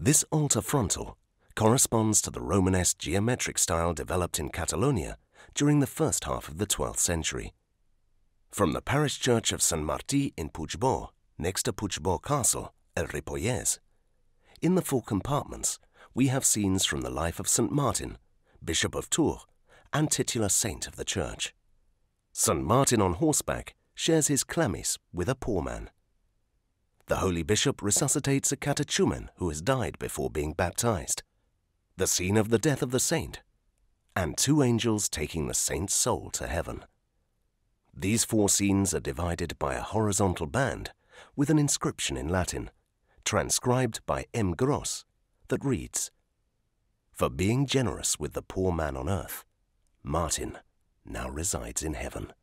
This altar frontal corresponds to the Romanesque geometric style developed in Catalonia during the first half of the 12th century. From the parish church of St. Martí in Puigbò, next to Puigbò Castle, El Ripollès, in the four compartments we have scenes from the life of St. Martin, Bishop of Tours and titular saint of the church. St. Martin on horseback shares his chlamys with a poor man. The holy bishop resuscitates a catechumen who has died before being baptized, the scene of the death of the saint, and two angels taking the saint's soul to heaven. These four scenes are divided by a horizontal band with an inscription in Latin, transcribed by M. Gros, that reads, For being generous with the poor man on earth, Martin now resides in heaven.